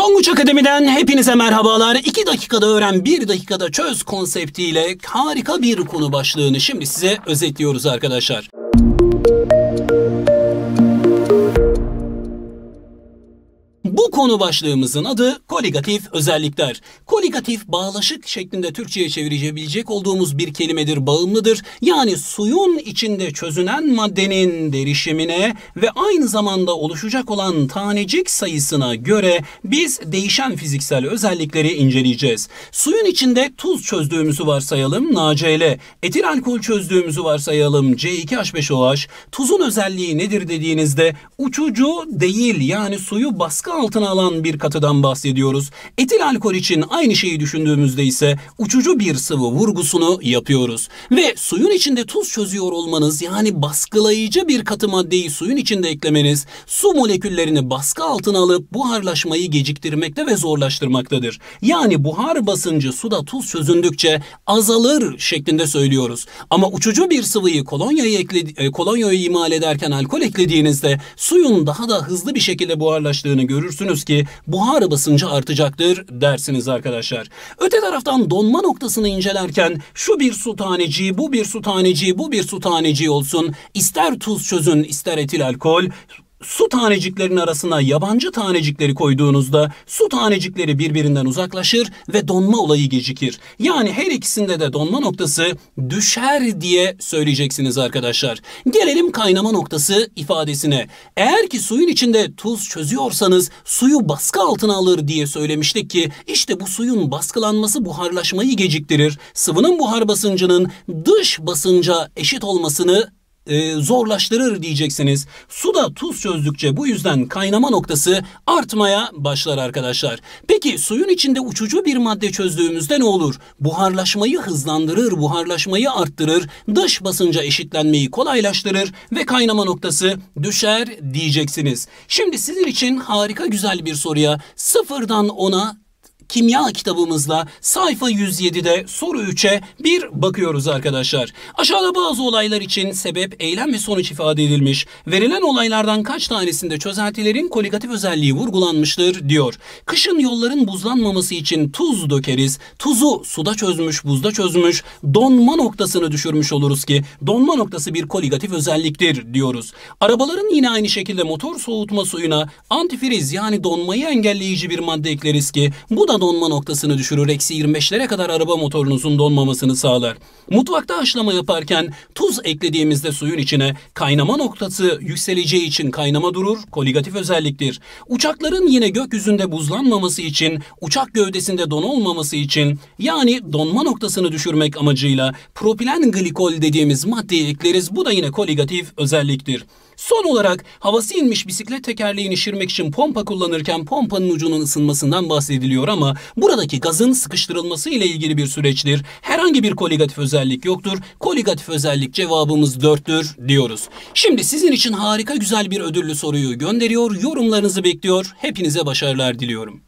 Tonguç Akademi'den hepinize merhabalar. 2 dakikada öğren, 1 dakikada çöz konseptiyle harika bir konu başlığını şimdi size özetliyoruz arkadaşlar. Bu konu başlığımızın adı koligatif özellikler. Koligatif bağlaşık şeklinde Türkçe'ye çevirebilecek olduğumuz bir kelimedir, bağımlıdır. Yani suyun içinde çözünen maddenin derişimine ve aynı zamanda oluşacak olan tanecik sayısına göre biz değişen fiziksel özellikleri inceleyeceğiz. Suyun içinde tuz çözdüğümüzü varsayalım NaCl, etil alkol çözdüğümüzü varsayalım C2H5OH. Tuzun özelliği nedir dediğinizde uçucu değil yani suyu baskı altına alan bir katıdan bahsediyoruz. Etil alkol için aynı şeyi düşündüğümüzde ise uçucu bir sıvı vurgusunu yapıyoruz. Ve suyun içinde tuz çözüyor olmanız yani baskılayıcı bir katı maddeyi suyun içinde eklemeniz su moleküllerini baskı altına alıp buharlaşmayı geciktirmekte ve zorlaştırmaktadır. Yani buhar basıncı suda tuz çözündükçe azalır şeklinde söylüyoruz. Ama uçucu bir sıvıyı kolonyayı, ekledi, e, kolonyayı imal ederken alkol eklediğinizde suyun daha da hızlı bir şekilde buharlaştığını görürsünüz görürsünüz ki buhar basıncı artacaktır dersiniz arkadaşlar. Öte taraftan donma noktasını incelerken şu bir su taneciği, bu bir su taneciği, bu bir su taneciği olsun. İster tuz çözün, ister etil alkol su taneciklerinin arasına yabancı tanecikleri koyduğunuzda su tanecikleri birbirinden uzaklaşır ve donma olayı gecikir. Yani her ikisinde de donma noktası düşer diye söyleyeceksiniz arkadaşlar. Gelelim kaynama noktası ifadesine. Eğer ki suyun içinde tuz çözüyorsanız suyu baskı altına alır diye söylemiştik ki işte bu suyun baskılanması buharlaşmayı geciktirir. Sıvının buhar basıncının dış basınca eşit olmasını e, zorlaştırır diyeceksiniz. Suda tuz çözdükçe bu yüzden kaynama noktası artmaya başlar arkadaşlar. Peki suyun içinde uçucu bir madde çözdüğümüzde ne olur? Buharlaşmayı hızlandırır, buharlaşmayı arttırır, dış basınca eşitlenmeyi kolaylaştırır ve kaynama noktası düşer diyeceksiniz. Şimdi sizin için harika güzel bir soruya sıfırdan ona kimya kitabımızla sayfa 107'de soru 3'e bir bakıyoruz arkadaşlar. Aşağıda bazı olaylar için sebep, eylem ve sonuç ifade edilmiş. Verilen olaylardan kaç tanesinde çözeltilerin koligatif özelliği vurgulanmıştır diyor. Kışın yolların buzlanmaması için tuz dökeriz. Tuzu suda çözmüş, buzda çözmüş, donma noktasını düşürmüş oluruz ki donma noktası bir koligatif özelliktir diyoruz. Arabaların yine aynı şekilde motor soğutma suyuna antifriz yani donmayı engelleyici bir madde ekleriz ki bu da donma noktasını düşürür. Eksi 25'lere kadar araba motorunuzun donmamasını sağlar. Mutfakta haşlama yaparken tuz eklediğimizde suyun içine kaynama noktası yükseleceği için kaynama durur. Koligatif özelliktir. Uçakların yine gökyüzünde buzlanmaması için, uçak gövdesinde don olmaması için yani donma noktasını düşürmek amacıyla propilen glikol dediğimiz maddeyi ekleriz. Bu da yine koligatif özelliktir. Son olarak havası inmiş bisiklet tekerleğini şişirmek için pompa kullanırken pompanın ucunun ısınmasından bahsediliyor ama buradaki gazın sıkıştırılması ile ilgili bir süreçtir. Herhangi bir koligatif özellik yoktur. Koligatif özellik cevabımız 4'tür diyoruz. Şimdi sizin için harika güzel bir ödüllü soruyu gönderiyor. Yorumlarınızı bekliyor. Hepinize başarılar diliyorum.